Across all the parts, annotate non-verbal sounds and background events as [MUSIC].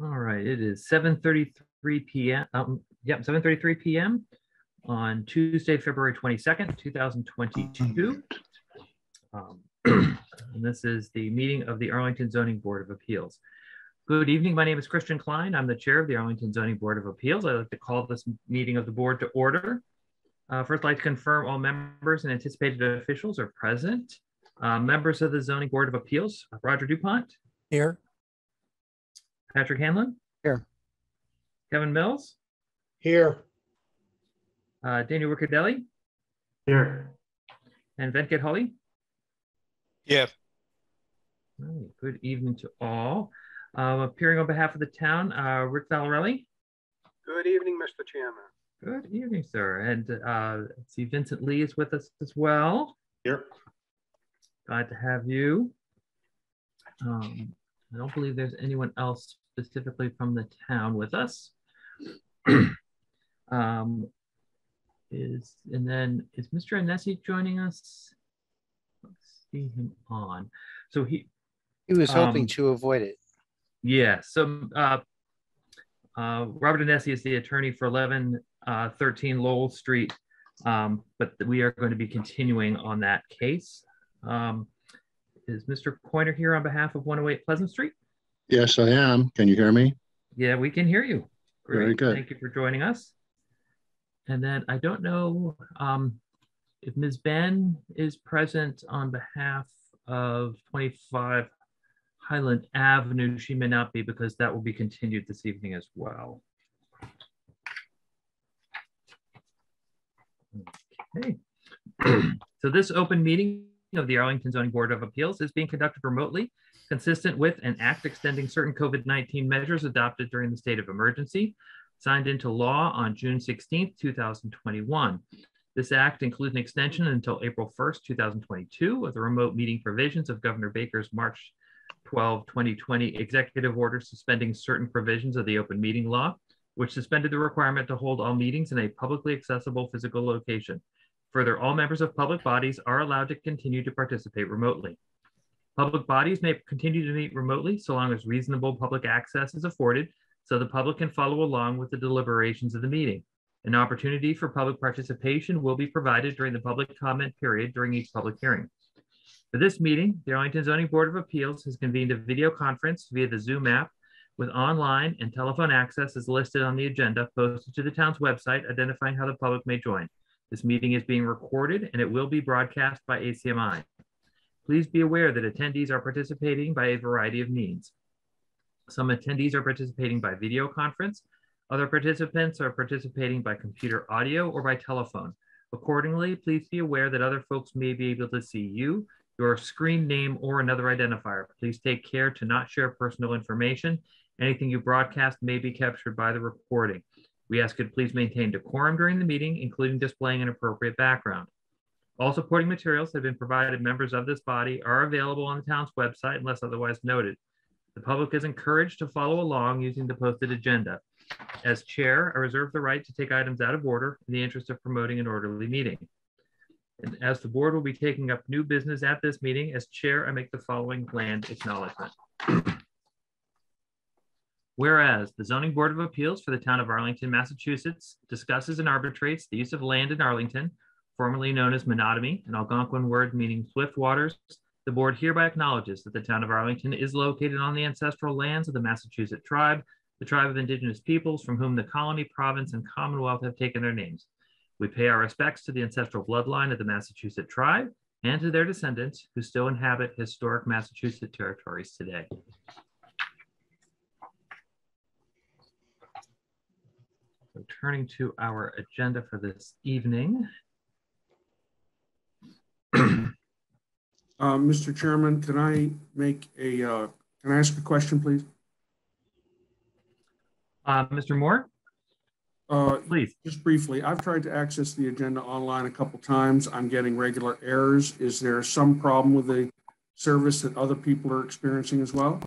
All right, it is 7:33 PM. Um, yep, 7:33 PM on Tuesday, February 22nd, 2022. Um, [CLEARS THROAT] and this is the meeting of the Arlington Zoning Board of Appeals. Good evening. My name is Christian Klein. I'm the chair of the Arlington Zoning Board of Appeals. I'd like to call this meeting of the board to order. Uh, first, I'd like to confirm all members and anticipated officials are present. Uh, members of the Zoning Board of Appeals, Roger DuPont, Here. Patrick Hanlon. Here. Kevin Mills, Here. uh, Daniel Riccadelli, Here. and Venkat Holla. Yeah, All right, Good evening to all. Uh, appearing on behalf of the town, uh, Rick Valarelli. Good evening, Mr. Chairman. Good evening, sir. And uh, let's see Vincent Lee is with us as well. Here. Glad to have you. Um, I don't believe there's anyone else specifically from the town with us. [CLEARS THROAT] um, is and then is Mr. Annese joining us? Let's see him on. So he, He was hoping Um, to avoid it. yeah, so uh, uh, Robert Annese is the attorney for 11 uh, 13 Lowell Street, um, but we are going to be continuing on that case. Um, is Mr. Pointer here on behalf of 108 Pleasant Street? Yes, I am. Can you hear me? Yeah, we can hear you. Very good. Thank you for joining us. And then I don't know um, if Ms. Ben is present on behalf of 25 Highland Avenue. She may not be because that will be continued this evening as well. Okay. [CLEARS THROAT] So this open meeting of the Arlington Zoning Board of Appeals is being conducted remotely consistent with an act extending certain COVID-19 measures adopted during the state of emergency, signed into law on June 16, 2021. This act includes an extension until April 1, 2022 of the remote meeting provisions of Governor Baker's March 12, 2020 executive order suspending certain provisions of the open meeting law, which suspended the requirement to hold all meetings in a publicly accessible physical location. Further, all members of public bodies are allowed to continue to participate remotely. Public bodies may continue to meet remotely so long as reasonable public access is afforded so the public can follow along with the deliberations of the meeting. An opportunity for public participation will be provided during the public comment period during each public hearing. For this meeting, the Arlington Zoning Board of Appeals has convened a video conference via the Zoom app with online and telephone access as listed on the agenda posted to the town's website identifying how the public may join. This meeting is being recorded and it will be broadcast by ACMI. Please be aware that attendees are participating by a variety of means. Some attendees are participating by video conference. Other participants are participating by computer audio or by telephone. Accordingly, please be aware that other folks may be able to see you, your screen name, or another identifier. Please take care to not share personal information. Anything you broadcast may be captured by the recording. We ask you to please maintain decorum during the meeting, including displaying an appropriate background. All supporting materials have been provided members of this body are available on the town's website unless otherwise noted. The public is encouraged to follow along using the posted agenda. As chair, I reserve the right to take items out of order in the interest of promoting an orderly meeting. And as the board will be taking up new business at this meeting, as chair, I make the following land acknowledgement. Whereas the zoning board of appeals for the town of Arlington, Massachusetts discusses and arbitrates the use of land in Arlington, formerly known as Menotomy, an Algonquin word meaning swift waters, the board hereby acknowledges that the town of Arlington is located on the ancestral lands of the Massachusetts tribe, the tribe of indigenous peoples from whom the colony, province, and commonwealth have taken their names. We pay our respects to the ancestral bloodline of the Massachusetts tribe and to their descendants who still inhabit historic Massachusetts territories today. So turning to our agenda for this evening. Uh, Mr. Chairman, can I make a, uh, can I ask a question, please? Uh, Mr. Moore, Uh, please. Just briefly, I've tried to access the agenda online a couple times. I'm getting regular errors. Is there some problem with the service that other people are experiencing as well?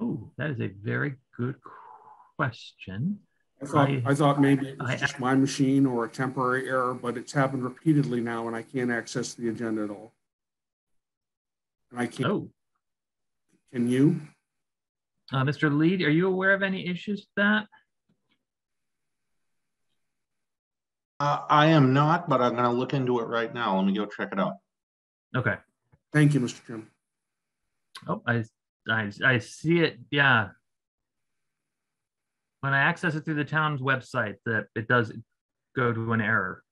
Oh, that is a very good question. I thought, I- I thought maybe it I- was just my machine or a temporary error, but it's happened repeatedly now and I can't access the agenda at all. And I can't, Oh, can you? uh, Mr. Lead, are you aware of any issues with that? Uh, I am not, but I'm gonna look into it right now. Let me go check it out. Okay. Thank you, Mr. Chairman. Oh, I, I, I see it. Yeah. When I access it through the town's website, that it does go to an error.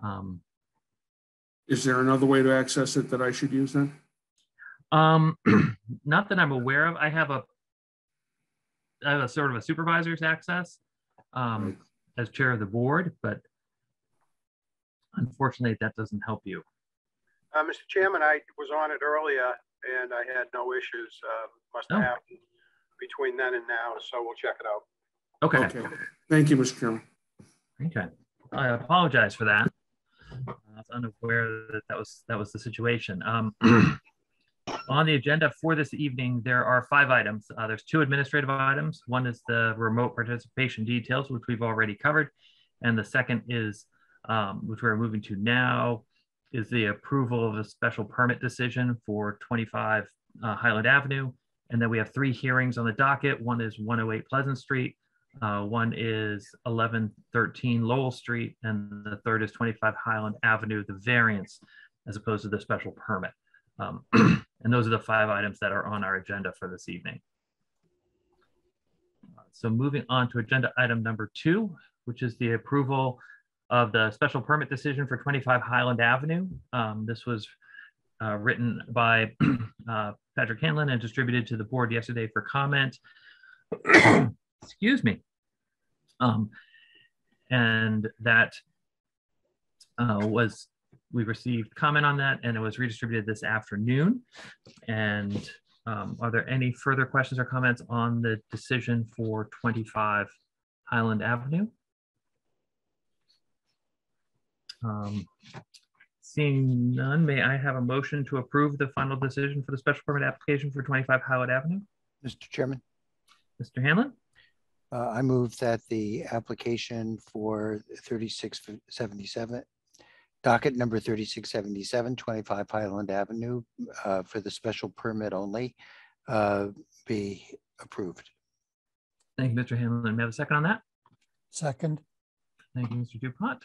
Um, Is there another way to access it that I should use then? um, [CLEARS THROAT] not that I'm aware of. I have a, I have a sort of a supervisor's access, um, as chair of the board, but unfortunately, that doesn't help you. Uh, Mr. Chairman, I was on it earlier and I had no issues. Uh, Must have Oh. happened between then and now, so we'll check it out. Okay. Okay, thank you, Mr. Chairman. Okay, I apologize for that. I was unaware that that was, that was the situation. Um, [CLEARS THROAT] on the agenda for this evening, there are five items. Uh, there's two administrative items. One is the remote participation details, which we've already covered. And the second is, um, which we're moving to now, is the approval of a special permit decision for 25 uh, Highland Avenue. And then we have three hearings on the docket. One is 108 Pleasant Street, uh, one is 1113 Lowell Street, and the third is 25 Highland Avenue, the variance, as opposed to the special permit. Um, [CLEARS THROAT] and those are the five items that are on our agenda for this evening. So moving on to agenda item number two, which is the approval of the special permit decision for 25 Highland Avenue. Um, this was uh, written by [CLEARS THROAT] uh, Patrick Hanlon and distributed to the board yesterday for comment. [CLEARS THROAT] Excuse me. Um, and that uh, was, we received comment on that and it was redistributed this afternoon. And um, are there any further questions or comments on the decision for 25 Highland Avenue? Um, Seeing none, may I have a motion to approve the final decision for the special permit application for 25 Highland Avenue? Mr. Chairman, Mr. Hanlon, uh, I move that the application for 3677, docket number 3677, 25 Highland Avenue, uh, for the special permit only, uh, be approved. thank you, Mr. Hanlon. May I have a second on that? Second, Thank you, Mr. Dupont.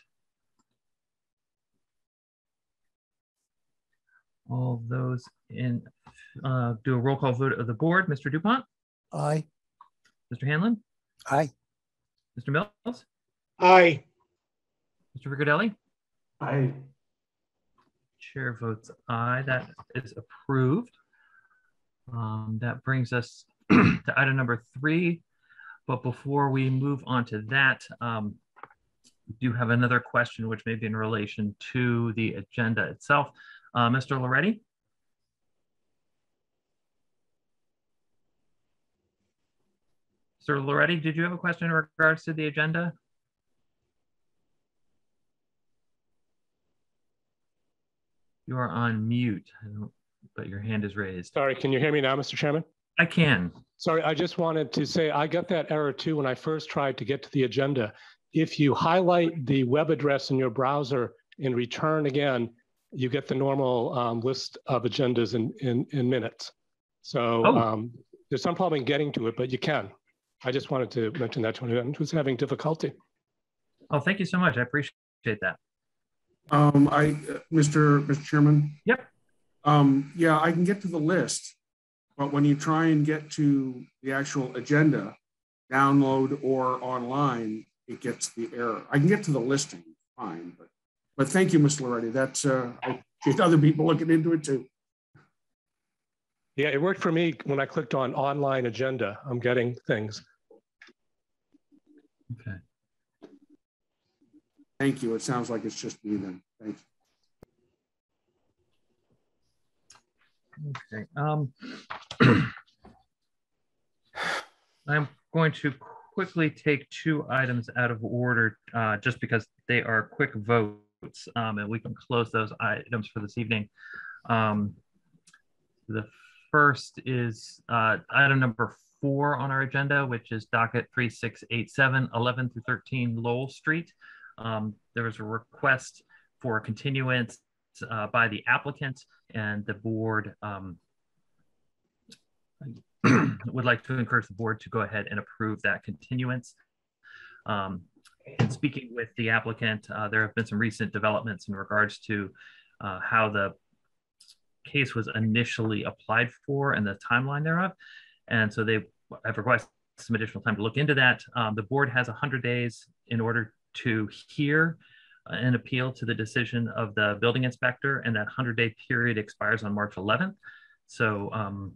All those in, uh, do a roll call vote of the board. Mr. Dupont, aye. Mr. Hanlon, Aye. Mr. Mills, Aye. Mr. Riccadelli. Aye. Chair votes aye. That is approved. Um, that brings us [CLEARS THROAT] to item number three. But before we move on to that, um, we do have another question, which may be in relation to the agenda itself. Uh, Mr. Loretti? Sir Loretti, did you have a question in regards to the agenda? You are on mute, but your hand is raised. Sorry, can you hear me now, Mr. Chairman? I can. Sorry, I just wanted to say I got that error too when I first tried to get to the agenda. If you highlight the web address in your browser and return again, you get the normal um, list of agendas in, in, in minutes. So Oh. um, there's some problem in getting to it, but you can. I just wanted to mention that to anyone who's having difficulty. Oh, thank you so much. I appreciate that. Um, I, uh, Mr. Mr. Chairman? Yep. Um, yeah, I can get to the list, but when you try and get to the actual agenda, download or online, it gets the error. I can get to the listing, fine, but, but thank you, Ms. Loretti. That's, uh, I appreciate other people looking into it too. Yeah, it worked for me when I clicked on online agenda. I'm getting things. Okay. Thank you. It sounds like it's just me then. Thanks. Okay. Um, [CLEARS THROAT] I'm going to quickly take two items out of order, uh, just because they are quick votes, um, and we can close those items for this evening. Um, the first is uh, item number four on our agenda, which is docket 3687, 11 through 13 Lowell Street. Um, there was a request for a continuance uh, by the applicant and the board um, [CLEARS THROAT] would like to encourage the board to go ahead and approve that continuance. Um, speaking with the applicant, uh, there have been some recent developments in regards to uh, how the case was initially applied for and the timeline thereof. And so they have requested some additional time to look into that. Um, the board has 100 days in order to hear an appeal to the decision of the building inspector, and that 100 day period expires on March 11th. So, um,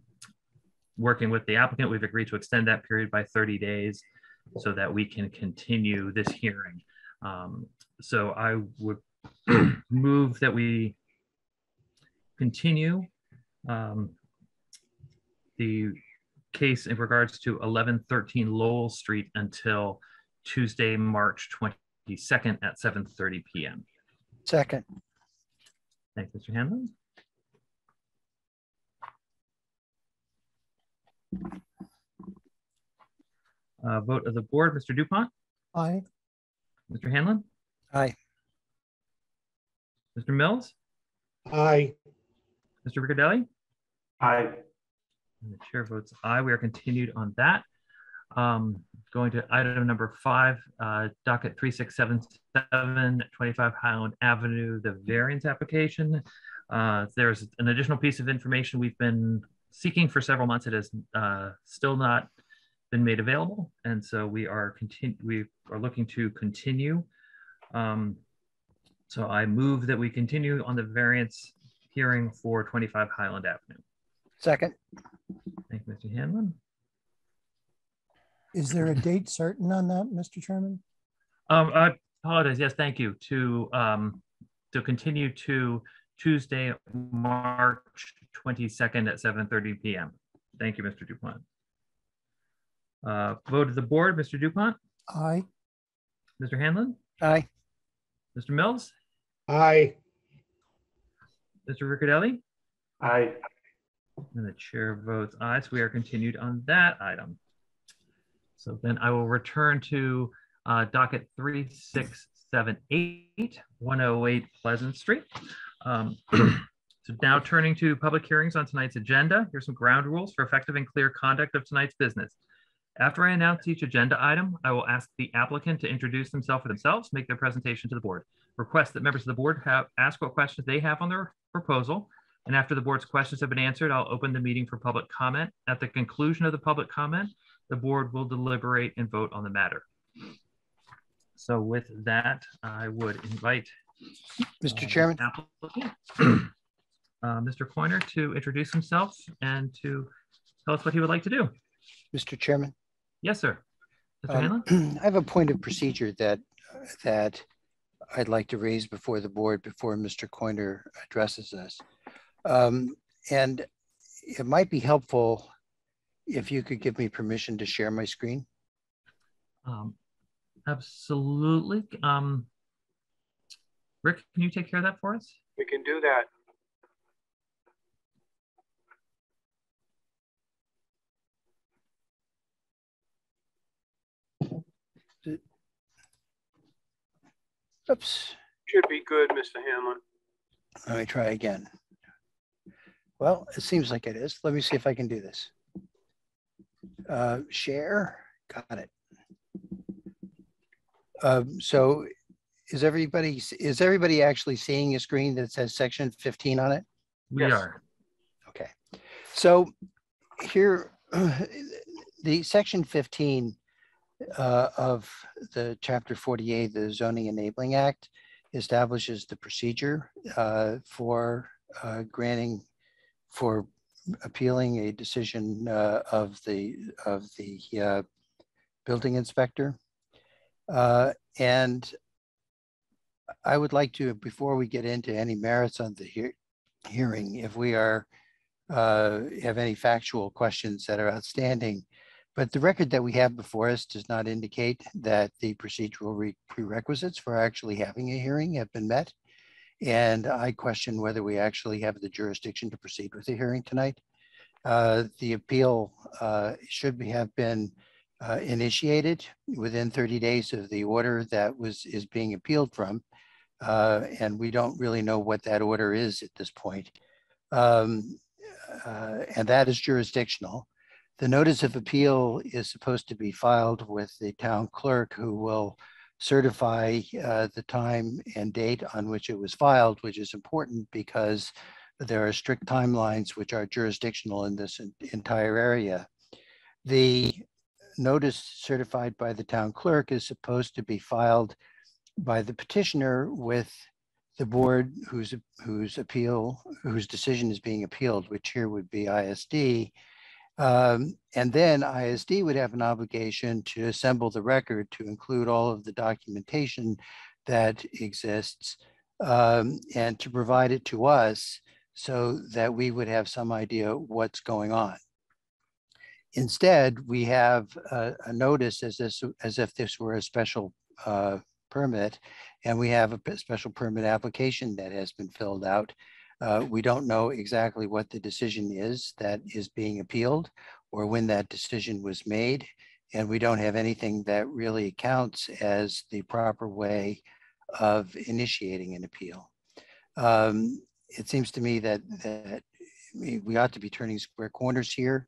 working with the applicant, we've agreed to extend that period by 30 days so that we can continue this hearing. Um, so, I would [CLEARS THROAT] move that we continue um, the case in regards to 1113 Lowell Street until Tuesday, March 22nd at 7:30 PM. Second, Thanks, Mr. Hanlon. Uh, Vote of the board, Mr. Dupont, aye, Mr. Hanlon, aye, Mr. Mills, Aye. Mr. Riccadelli, Aye. And the chair votes aye. We are continued on that. Um, going to item number five, uh, docket 3677, 25 Highland Avenue, the variance application. Uh, there's an additional piece of information we've been seeking for several months. It has uh, still not been made available. And so we are continue we are looking to continue. Um, so I move that we continue on the variance hearing for 25 Highland Avenue. second, Thank you, Mr. Hanlon. is there a date certain on that, Mr. Chairman? Um, I apologize. Yes, thank you. To um, to continue to Tuesday, March twenty-second at seven thirty PM. Thank you, Mr. Dupont. Uh, vote of the board, Mr. Dupont, Aye, Mr. Hanlon, aye, Mr. Mills, Aye. Mr. Riccadelli, Aye. and the chair votes aye. So we are continued on that item. So then I will return to uh, docket 3678, 108 Pleasant Street. Um, [CLEARS THROAT] so now turning to public hearings on tonight's agenda, here's some ground rules for effective and clear conduct of tonight's business. After I announce each agenda item, I will ask the applicant to introduce themselves or themselves, make their presentation to the board. Request that members of the board have ask what questions they have on their proposal. And after the board's questions have been answered, I'll open the meeting for public comment. At the conclusion of the public comment, the board will deliberate and vote on the matter. So with that, I would invite. Mr. uh, Chairman, [CLEARS THROAT] uh, Mr. Coiner to introduce himself and to tell us what he would like to do. Mr. Chairman. Yes, sir. Um, [CLEARS THROAT] I have a point of procedure that, that I'd like to raise before the board before Mr. Coiner addresses us. Um, And it might be helpful if you could give me permission to share my screen. Um, absolutely. Um, Rick, can you take care of that for us? We can do that. Oops, Should be good, Mr. Hanlon. let me try again. Well, it seems like it is. Let me see if I can do this. Uh, Share, got it. Um, So is everybody, is everybody actually seeing a screen that says section 15 on it? We Yes. are. Okay, so here, [CLEARS THROAT] the section fifteen uh, of the chapter forty-eight, the zoning enabling act establishes the procedure uh, for uh, granting, for appealing a decision uh, of the, of the uh, building inspector. Uh, And I would like to, before we get into any merits on the hear- hearing, if we are, have any factual questions that are outstanding. But the record that we have before us does not indicate that the procedural re- prerequisites for actually having a hearing have been met. And I question whether we actually have the jurisdiction to proceed with the hearing tonight. Uh, The appeal uh, should be, have been uh, initiated within 30 days of the order that was, is being appealed from. uh, and we don't really know what that order is at this point. Um, uh, and that is jurisdictional. The notice of appeal is supposed to be filed with the town clerk who will certify uh, the time and date on which it was filed, which is important because there are strict timelines which are jurisdictional in this entire area. The notice certified by the town clerk is supposed to be filed by the petitioner with the board whose whose appeal whose decision is being appealed, which here would be ISD. Um, and then ISD would have an obligation to assemble the record to include all of the documentation that exists um, and to provide it to us so that we would have some idea what's going on. Instead, we have a, a notice as, this, as if this were a special uh, permit, and we have a special permit application that has been filled out. Uh, we don't know exactly what the decision is that is being appealed or when that decision was made. And we don't have anything that really counts as the proper way of initiating an appeal. Um, it seems to me that, that we ought to be turning square corners here.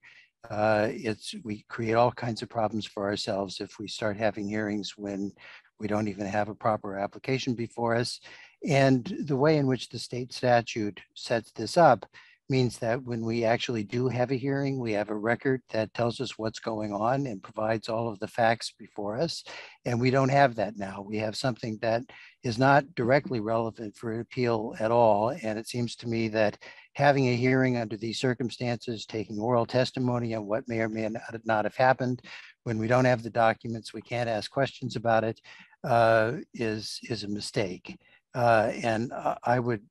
Uh, it's we create all kinds of problems for ourselves if we start having hearings when we don't even have a proper application before us. And the way in which the state statute sets this up means that when we actually do have a hearing, we have a record that tells us what's going on and provides all of the facts before us. And we don't have that now. We have something that is not directly relevant for appeal at all. And it seems to me that having a hearing under these circumstances, taking oral testimony on what may or may not have happened, when we don't have the documents, we can't ask questions about it, uh, is is a mistake. Uh, and I would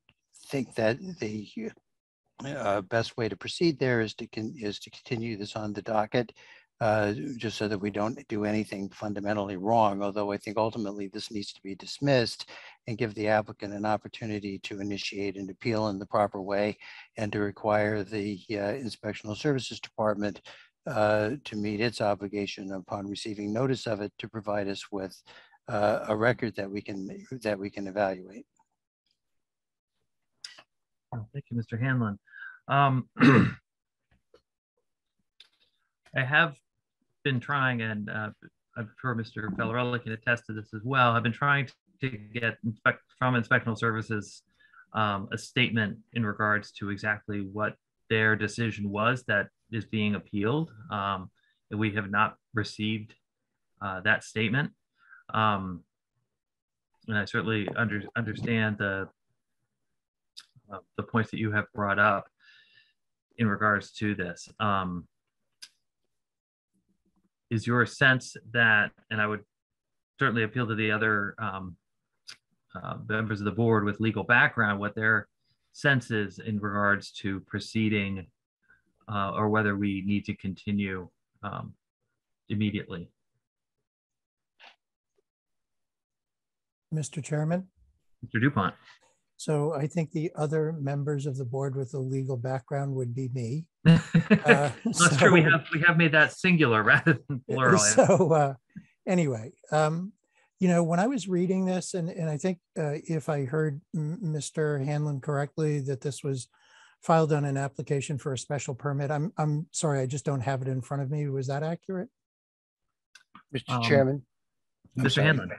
think that the uh, best way to proceed there is to is to continue this on the docket, uh, just so that we don't do anything fundamentally wrong. Although I think ultimately this needs to be dismissed and give the applicant an opportunity to initiate an appeal in the proper way and to require the uh, Inspectional Services Department uh, to meet its obligation upon receiving notice of it to provide us with uh, a record that we can that we can evaluate. Oh, thank you, Mr. Hanlon. Um, [CLEARS THROAT] I have been trying, and uh, I'm sure Mr. Valarelli can attest to this as well. I've been trying to get inspect from inspectional services um, a statement in regards to exactly what their decision was that is being appealed. Um, we have not received uh, that statement. Um, and I certainly under, understand the uh, the points that you have brought up in regards to this. Um, is your sense that, and I would certainly appeal to the other um, uh, members of the board with legal background, what their sense is in regards to proceeding uh, or whether we need to continue um, immediately. Mr. Chairman. Mr. DuPont. So I think the other members of the board with a legal background would be me. [LAUGHS] Uh, That's so, true. We have we have made that singular rather than plural. [LAUGHS] So uh, anyway, um, you know, when I was reading this, and and I think uh, if I heard Mr. Hanlon correctly, that this was filed on an application for a special permit. I'm I'm sorry, I just don't have it in front of me. Was that accurate? Mr. Um, Chairman, Mr. Hanlon.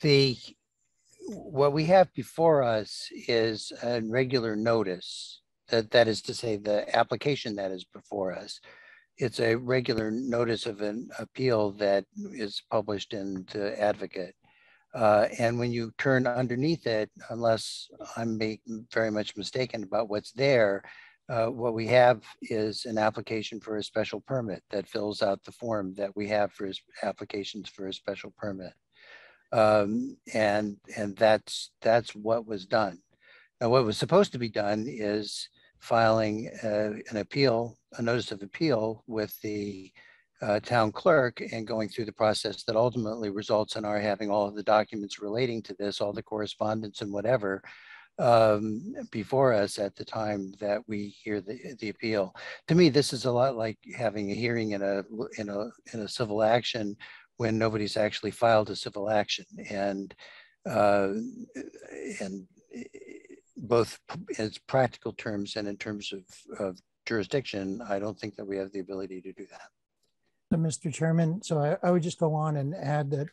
The what we have before us is a regular notice. That that is to say, the application that is before us. It's a regular notice of an appeal that is published in the Advocate. Uh, and when you turn underneath it, unless I'm very much mistaken about what's there, uh, what we have is an application for a special permit that fills out the form that we have for applications for a special permit. Um, and and that's that's what was done. Now, what was supposed to be done is filing an appeal, a notice of appeal with the uh, town clerk and going through the process that ultimately results in our having all of the documents relating to this, all the correspondence and whatever um, before us at the time that we hear the, the appeal. To me, this is a lot like having a hearing in a in a in a civil action when nobody's actually filed a civil action. And uh, and both as practical terms and in terms of, of jurisdiction, I don't think that we have the ability to do that. So, Mr. Chairman, so I, I would just go on and add that,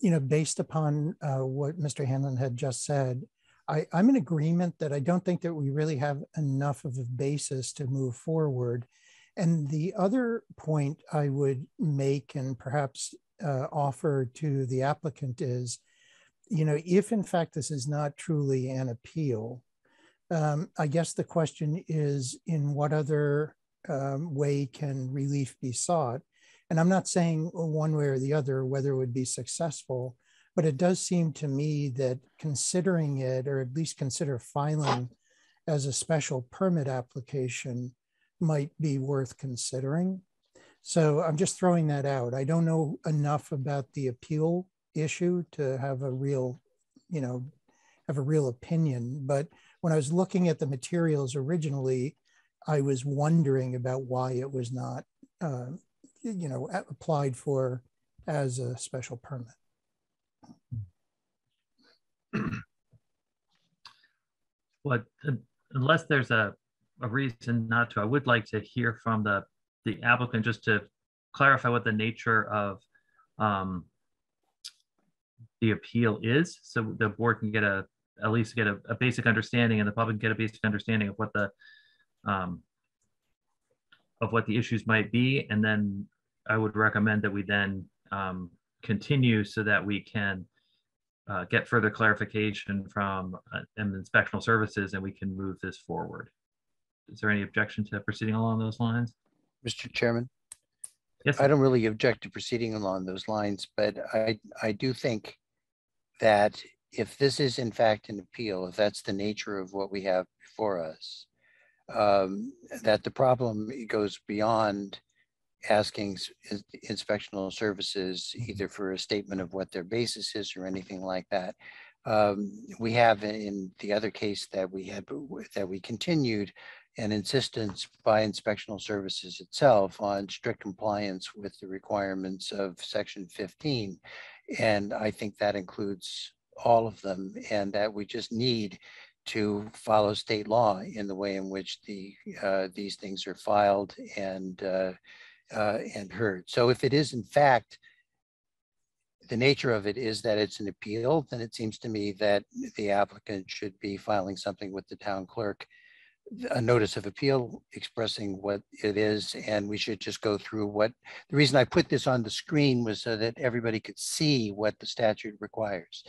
you know, based upon uh, what Mr. Hanlon had just said, I, I'm in agreement that I don't think that we really have enough of a basis to move forward. And the other point I would make and perhaps uh, offer to the applicant is, you know, if in fact this is not truly an appeal, um, I guess the question is in what other um, way can relief be sought? And I'm not saying one way or the other whether it would be successful, but it does seem to me that considering it, or at least consider filing as a special permit application, might be worth considering. So I'm just throwing that out. I don't know enough about the appeal issue to have a real, you know, have a real opinion. But when I was looking at the materials originally, I was wondering about why it was not uh, you know, applied for as a special permit. What, unless there's a, a reason not to, I would like to hear from the, the applicant just to clarify what the nature of um, the appeal is. So the board can get a, at least get a, a basic understanding and the public get a basic understanding of what the um, of what the issues might be. And then I would recommend that we then um, continue so that we can uh, get further clarification from uh, inspectional services and we can move this forward. Is there any objection to proceeding along those lines? Mr. Chairman? Yes. I don't really object to proceeding along those lines, but I, I do think that if this is in fact an appeal, if that's the nature of what we have before us, um, that the problem goes beyond asking inspectional services Mm-hmm. either for a statement of what their basis is or anything like that. Um, we have in the other case that we had, that we continued an insistence by inspectional services itself on strict compliance with the requirements of section 15. And I think that includes all of them and that we just need to follow state law in the way in which the uh, these things are filed and uh, uh, and heard. So if it is in fact the nature of it is that it's an appeal, then it seems to me that the applicant should be filing something with the town clerk, a notice of appeal expressing what it is, and we should just go through what, the reason I put this on the screen was so that everybody could see what the statute requires.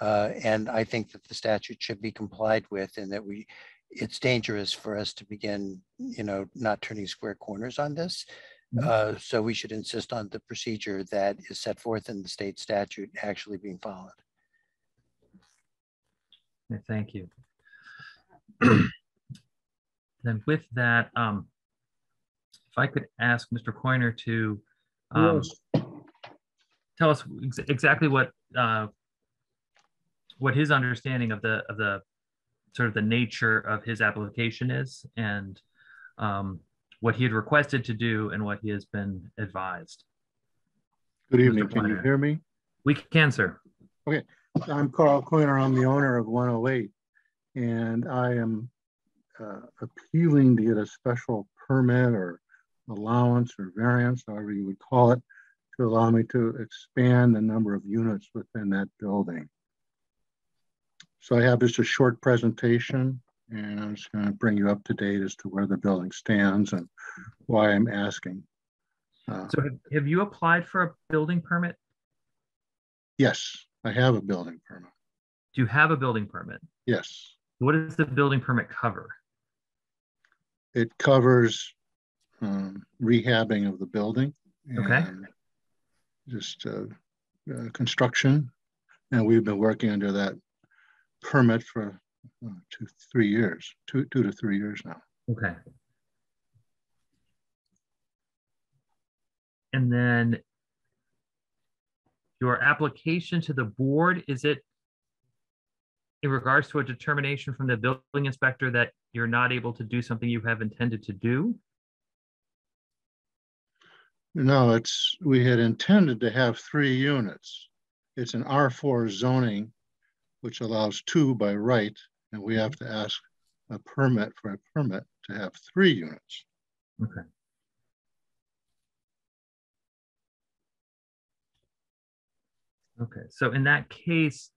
Uh, and I think that the statute should be complied with and that we, it's dangerous for us to begin, you know, not turning square corners on this. Mhm. Uh, So we should insist on the procedure that is set forth in the state statute actually being followed. Thank you. [CLEARS THROAT] Then with that, um, if I could ask Mr. Coiner to um, tell us ex- exactly what uh, what his understanding of the of the sort of the nature of his application is and um, what he had requested to do and what he has been advised. Good evening. Can you hear me? We can, sir. Okay. I'm Carl Coiner. I'm the owner of 108. And I am uh, appealing to get a special permit or allowance or variance, however you would call it, to allow me to expand the number of units within that building. So I have just a short presentation and I'm just going to bring you up to date as to where the building stands and why I'm asking. Uh, So have, have you applied for a building permit? Yes, I have a building permit. Do you have a building permit? Yes. What does the building permit cover? It covers um, rehabbing of the building. Okay. Just uh, uh, construction. And we've been working under that permit for uh, two, three years, two, two to three years now. Okay. And then your application to the board, is it in regards to a determination from the building inspector that you're not able to do something you have intended to do? No, it's, we had intended to have three units. It's an R4 zoning which allows two by right, and we have to ask a permit for a permit to have three units. Okay. Okay, so in that case,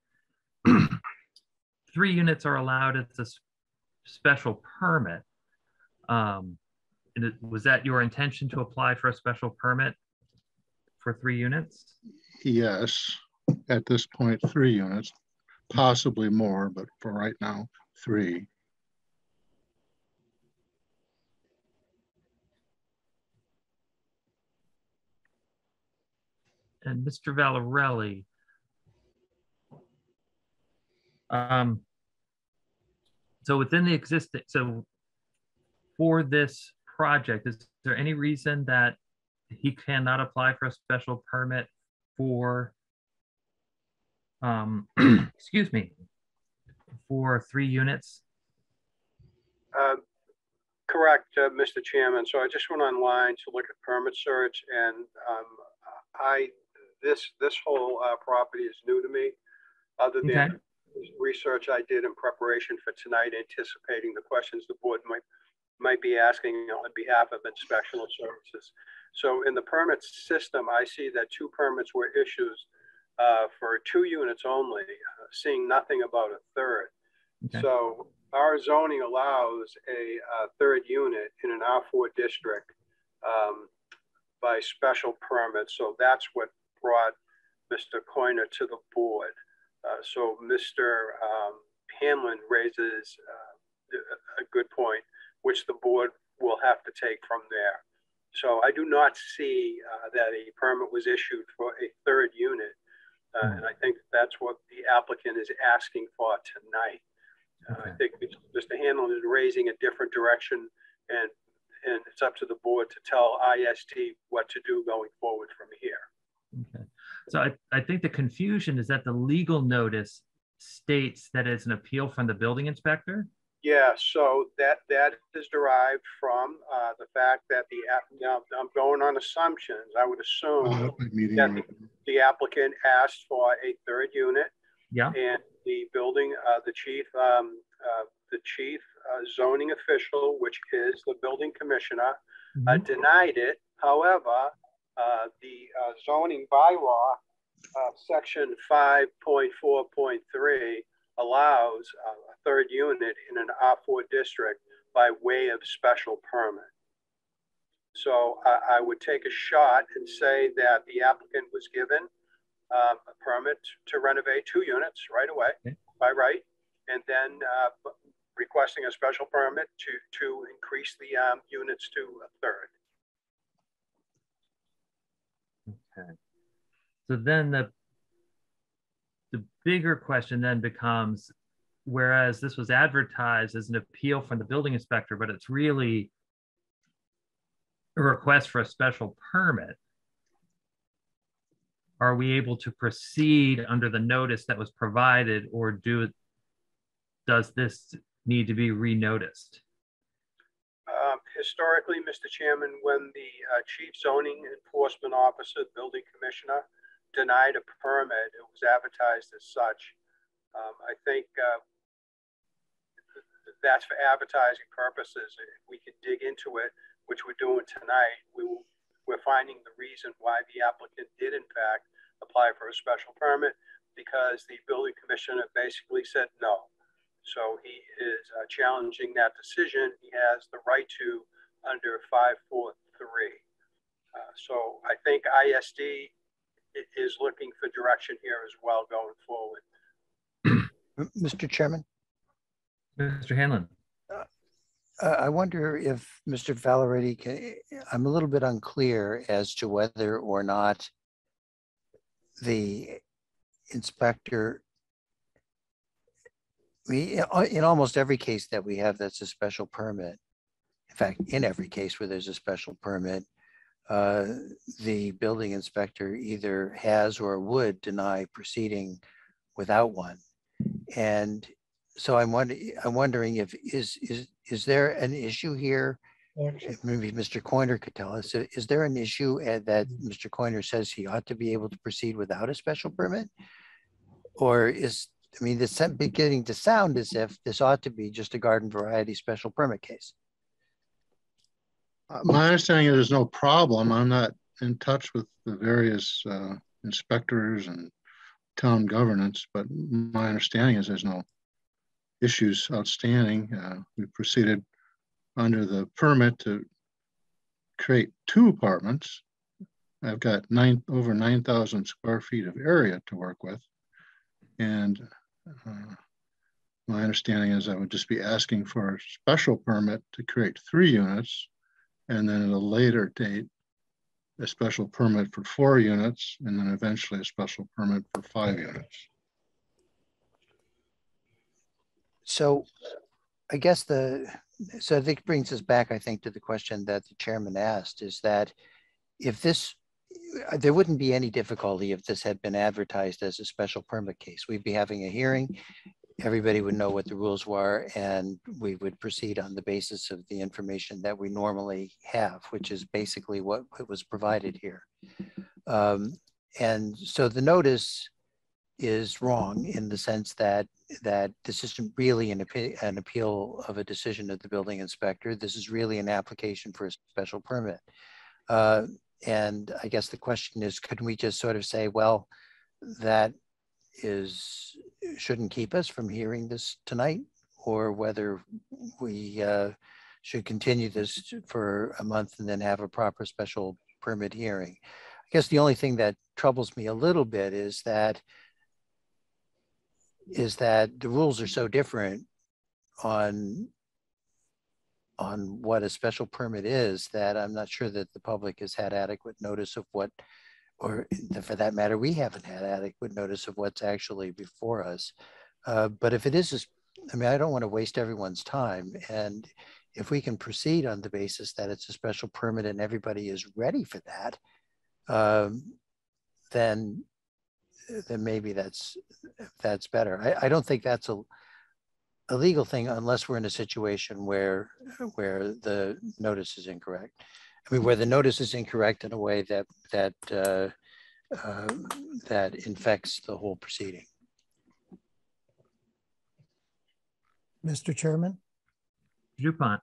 three units are allowed. It's a special permit. Um, and it, was that your intention to apply for a special permit for three units? Yes, at this point, three units, possibly more, but for right now, three. And Mr. Valarelli. Um, so within the existing, so for this project, is there any reason that he cannot apply for a special permit for, um, [CLEARS THROAT] excuse me, for three units? Uh, Correct, uh, Mr. Chairman. So I just went online to look at permit search and um, I, this, this whole uh, property is new to me. Other Okay. Research I did in preparation for tonight, anticipating the questions the board might, might be asking on behalf of inspectional services. So in the permit system, I see that two permits were issued uh, for two units only, uh, seeing nothing about a third. Okay. So our zoning allows a uh, third unit in an R4 district um, by special permit. So that's what brought Mr. Coiner to the board. Uh, so Mr. Um, Hanlon raises uh, a good point, which the board will have to take from there. So I do not see uh, that a permit was issued for a third unit. Uh, Hmm. And I think that's what the applicant is asking for tonight. Uh, I think Mr. Hanlon is raising a different direction and, and it's up to the board to tell ISD what to do going forward from here. Okay. So I, I think the confusion is that the legal notice states that it's an appeal from the building inspector. Yeah, so that, that is derived from uh, the fact that the, now, I'm going on assumptions. I would assume my meeting Yeah. right the applicant asked for a third unit Yeah. and the building, uh, the chief, um, uh, the chief uh, zoning official, which is the building commissioner, uh, Mhm. denied it. However, the uh, zoning bylaw, uh, section five point four point three allows uh, a third unit in an R four district by way of special permit. So I, I would take a shot and say that the applicant was given um, a permit to renovate two units right away Okay. by right, and then uh, requesting a special permit to, to increase the um, units to a third. Okay. So then the the bigger question then becomes, whereas this was advertised as an appeal from the building inspector, but it's really a request for a special permit. Are we able to proceed under the notice that was provided or do does this need to be renoticed? Historically, Mr. Chairman, when the uh, chief zoning enforcement officer, building commissioner, denied a permit, it was advertised as such. Um, I think uh, that's for advertising purposes. If we can dig into it, which we're doing tonight, we will, we're finding the reason why the applicant did in fact apply for a special permit because the building commissioner basically said no. So he is uh, challenging that decision. He has the right to under 543. Uh, so I think ISD is looking for direction here as well going forward. [CLEARS THROAT] Mr. Chairman, Mr. Hanlon? uh, I wonder if Mr. Valarelli can, I'm a little bit unclear as to whether or not the inspector, we, in almost every case that we have that's a special permit, in fact, in every case where there's a special permit, uh, the building inspector either has or would deny proceeding without one. And so I'm wondering, I'm wondering if, is, is, is there an issue here? Maybe Mr. Coiner could tell us, uh, is there an issue uh, that Mr. Coiner says he ought to be able to proceed without a special permit? Or is, I mean, this is beginning to sound as if this ought to be just a garden variety special permit case. My understanding is there's no problem. I'm not in touch with the various uh, inspectors and town governance, but my understanding is there's no issues outstanding. Uh, We proceeded under the permit to create two apartments. I've got nine, over 9,000 square feet of area to work with. And uh, my understanding is I would just be asking for a special permit to create three units. And then at a later date, a special permit for four units, and then eventually a special permit for five units. So I guess the, so think brings us back, I think, to the question that the chairman asked is that if this, there wouldn't be any difficulty if this had been advertised as a special permit case. We'd be having a hearing. Everybody would know what the rules were and we would proceed on the basis of the information that we normally have, which is basically what was provided here. Um, and so the notice is wrong in the sense that that this isn't really an, an appeal of a decision of the building inspector. This is really an application for a special permit. Uh, and I guess the question is, couldn't we just sort of say, well, that is shouldn't keep us from hearing this tonight, or whether we uh, should continue this for a month and then have a proper special permit hearing. I guess the only thing that troubles me a little bit is that is that the rules are so different on on what a special permit is that I'm not sure that the public has had adequate notice of what, or [CLEARS THROAT] for that matter, we haven't had adequate notice of what's actually before us. Uh, but if it is, I mean, I don't want to waste everyone's time. And if we can proceed on the basis that it's a special permit and everybody is ready for that, um, then then maybe that's that's better. I, I don't think that's a a legal thing unless we're in a situation where where the notice is incorrect. I mean, where the notice is incorrect in a way that that uh, uh, that infects the whole proceeding. Mr. Chairman? Dupont.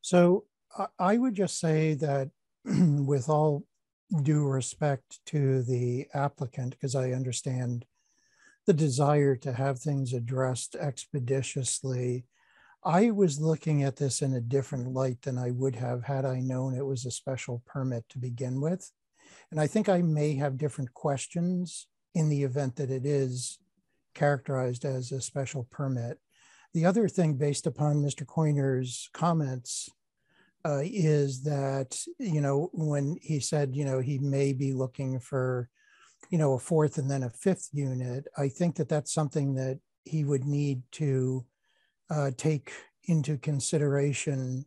So I, I would just say that [CLEARS THROAT] with all due respect to the applicant, because I understand the desire to have things addressed expeditiously, I was looking at this in a different light than I would have had I known it was a special permit to begin with. And I think I may have different questions in the event that it is characterized as a special permit. The other thing, based upon Mr. Coiner's comments, uh, is that, you know, when he said, you know, he may be looking for, you know, a fourth and then a fifth unit, I think that that's something that he would need to uh, take into consideration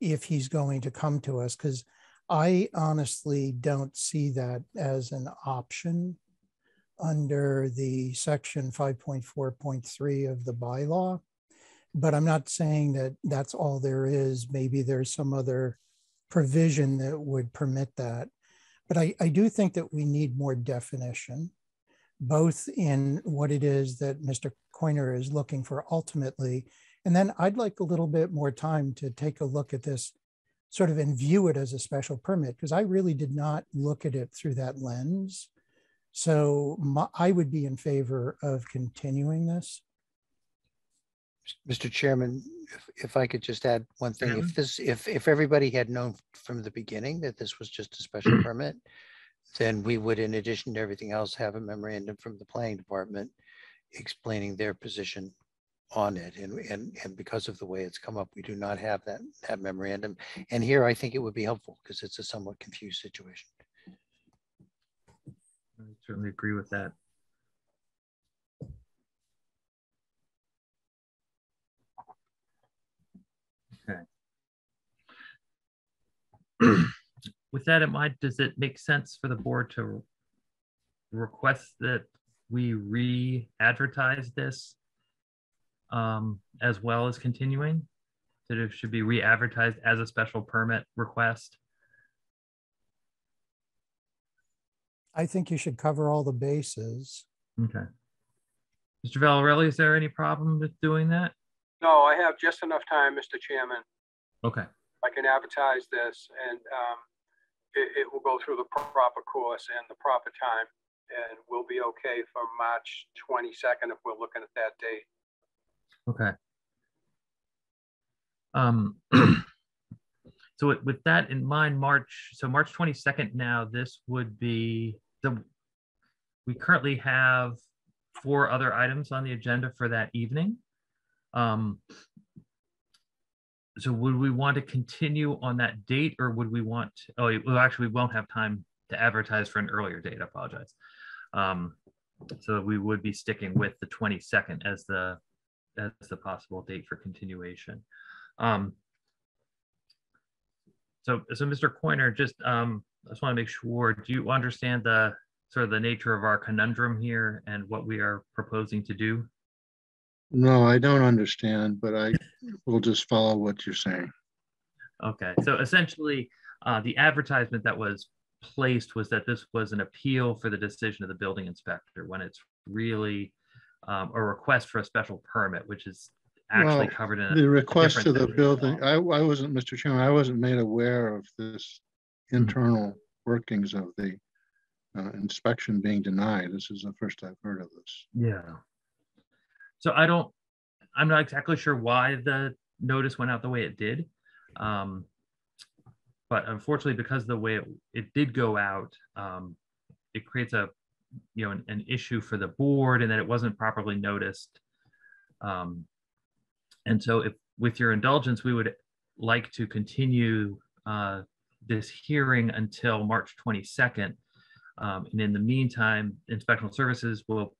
if he's going to come to us, because I honestly don't see that as an option under the section 5.4.3 of the bylaw. But I'm not saying that that's all there is. Maybe there's some other provision that would permit that. But I, I do think that we need more definition, both in what it is that Mr. Coiner is looking for ultimately. And then I'd like a little bit more time to take a look at this sort of and view it as a special permit, because I really did not look at it through that lens. So my, I would be in favor of continuing this. Mr. Chairman, if, if I could just add one thing, if mm-hmm. this, if, if everybody had known from the beginning that this was just a special mm. permit, then we would, in addition to everything else, have a memorandum from the planning department explaining their position on it. And, and, and because of the way it's come up, we do not have that, that memorandum. And here I think it would be helpful because it's a somewhat confused situation. I certainly agree with that. Okay. [CLEARS THROAT] With that in mind, does it make sense for the board to request that we re-advertise this um, as well as continuing? That it should be re-advertised as a special permit request? I think you should cover all the bases. Okay. Mr. Valarelli, is there any problem with doing that? No, I have just enough time, Mr. Chairman. Okay, I can advertise this and um, it, it will go through the proper course and the proper time. And we'll be okay for March 22nd if we're looking at that date. okay. Um, [CLEARS THROAT] so with, with that in mind, March, so March 22nd now, this would be the, we currently have four other items on the agenda for that evening. Um, so would we want to continue on that date or would we want, oh, well, actually, we won't have time to advertise for an earlier date. I apologize. Um, so we would be sticking with the 22nd as the, as the possible date for continuation. Um, so, so Mr. Coiner, just, um, I just want to make sure, do you understand the sort of the nature of our conundrum here and what we are proposing to do? No, I don't understand, but I will just follow what you're saying. Okay, so essentially, uh, the advertisement that was placed was that this was an appeal for the decision of the building inspector when it's really um, a request for a special permit, which is actually Well, covered in. a- The request to different the building, I, I wasn't, Mr. Chairman, I wasn't made aware of this internal workings of the uh, inspection being denied. This is the first I've heard of this. Yeah. So I don't, I'm not exactly sure why the notice went out the way it did. Um, but unfortunately, because of the way it, it did go out, um, it creates a, you know, an, an issue for the board and that it wasn't properly noticed. Um, and so if, with your indulgence, we would like to continue uh, this hearing until March 22nd. Um, and in the meantime, inspectional services will,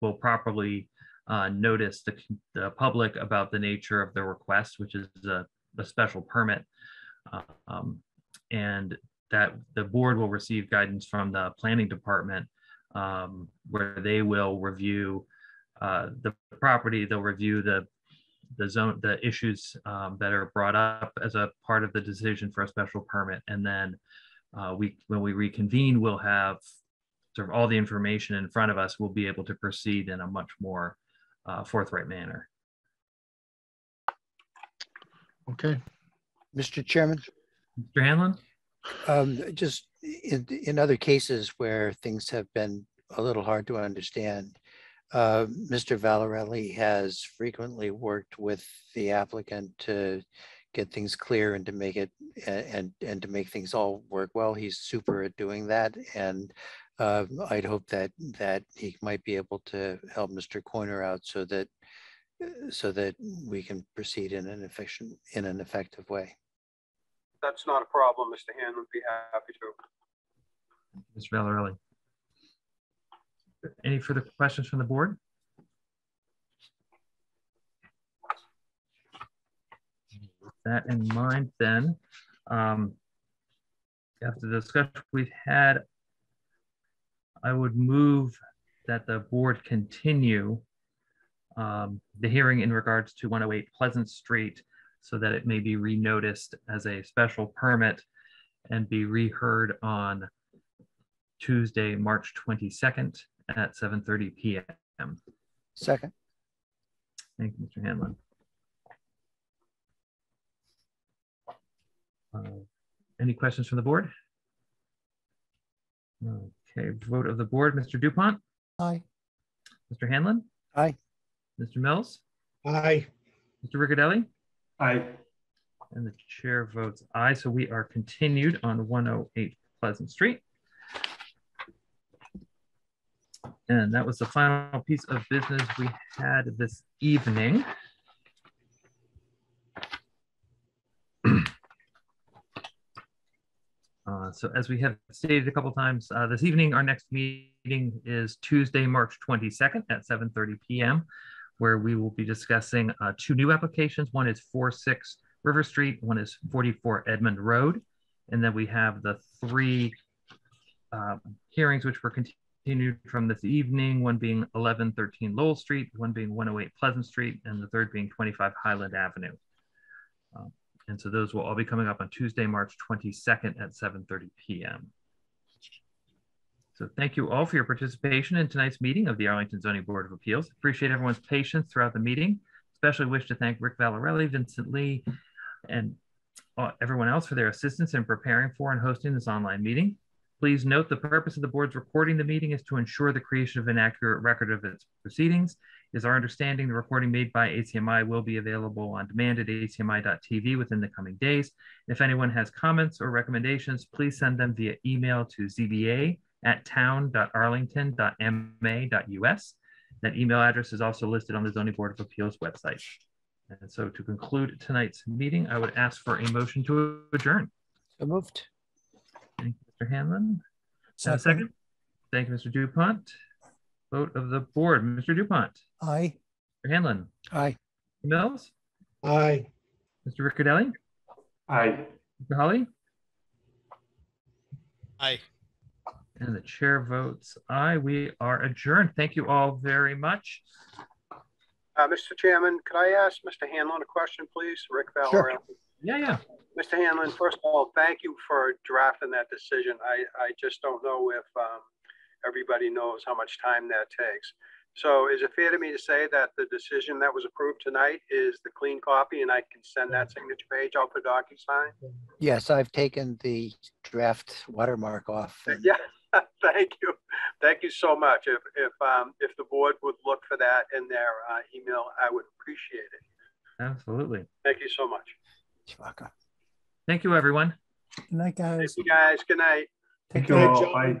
will properly uh, notice the, the public about the nature of the request, which is a, a special permit. Um, and that the board will receive guidance from the planning department um, where they will review uh, the property, they'll review the the zone, the issues um, that are brought up as a part of the decision for a special permit. And then uh, we, when we reconvene, we'll have sort of all the information in front of us. We'll be able to proceed in a much more uh, forthright manner. Okay, Mr. Chairman, Mr. Hanlon? um, just in, in other cases where things have been a little hard to understand, uh, Mr. Valarelli has frequently worked with the applicant to get things clear and to make it, and, and to make things all work well. He's super at doing that. And uh, I'd hope that, that he might be able to help Mr. Coiner out so that, uh, so that we can proceed in an efficient, in an effective way. That's not a problem, Mr. Hanlon, be happy to. Mr. Valarelli. Any further questions from the board? With that in mind, then, um, after the discussion we've had, I would move that the board continue um, the hearing in regards to 108 Pleasant Street so that it may be renoticed as a special permit and be reheard on Tuesday, March 22nd at 7:30 PM. Second, Thank you, Mr. Hanlon. Uh, Any questions from the board? Okay, vote of the board, Mr. Dupont, Aye. Mr. Hanlon, aye. Mr. Mills, Aye. Mr. Riccadelli, Aye. and the chair votes aye. So we are continued on 108 Pleasant Street. And that was the final piece of business we had this evening. Uh, so as we have stated a couple times uh, this evening, our next meeting is Tuesday, March 22nd at 7:30 p.m., where we will be discussing uh, two new applications. One is 46 River Street, one is 44 Edmund Road, and then we have the three um, hearings which were continued from this evening. One being 1113 Lowell Street, one being 108 Pleasant Street, and the third being 25 Highland Avenue. Um, and so those will all be coming up on Tuesday, March 22nd at 7.30 p.m. So thank you all for your participation in tonight's meeting of the Arlington Zoning Board of Appeals. Appreciate everyone's patience throughout the meeting. Especially wish to thank Rick Valarelli, Vincent Lee, and everyone else for their assistance in preparing for and hosting this online meeting. Please note the purpose of the board's recording the meeting is to ensure the creation of an accurate record of its proceedings. It is our understanding the recording made by ACMI will be available on demand at acmi.tv within the coming days. If anyone has comments or recommendations, please send them via email to zba at town.arlington.ma.us. That email address is also listed on the Zoning Board of Appeals website. And so to conclude tonight's meeting, I would ask for a motion to adjourn. So moved. Thank you, Mr. Hanlon. And a second. Thank you, Mr. Dupont. Vote of the board, Mr. Dupont, Aye. Mr. Hanlon, Aye. Mills, Aye. Mr. Riccadelli, Aye. Mr. Holla, Aye. and the chair votes aye. We are adjourned. Thank you all very much. Uh, Mr. Chairman, could I ask Mr. Hanlon a question, please? Rick Sure. Yeah, yeah. Mr. Hanlon, first of all, thank you for drafting that decision. I, I just don't know if um, everybody knows how much time that takes. So is it fair to me to say that the decision that was approved tonight is the clean copy and I can send that signature page out for DocuSign? Yes, I've taken the draft watermark off. and- [LAUGHS] Yeah, thank you. Thank you so much. If, if, um, if the board would look for that in their uh, email, I would appreciate it. Absolutely. Thank you so much. Chewbacca. Thank you, everyone. Good night, Thank guys. you guys. Good night. Take Thank you care. all. Bye.